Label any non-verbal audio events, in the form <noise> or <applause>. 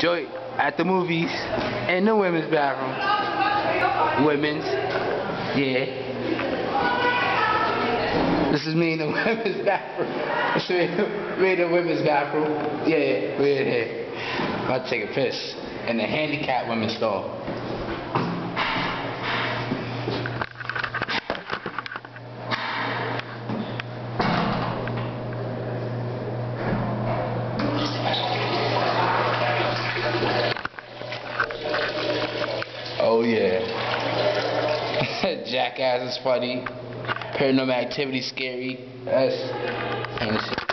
Joy at the movies in the women's bathroom. Women's, yeah. This is me in the <laughs> women's bathroom. This is me, in the women's bathroom. Yeah, we're here. I'm about to take a piss in the handicapped women's stall. Oh yeah. <laughs> Jackass is funny. Paranormal activity scary. That's kind of shit.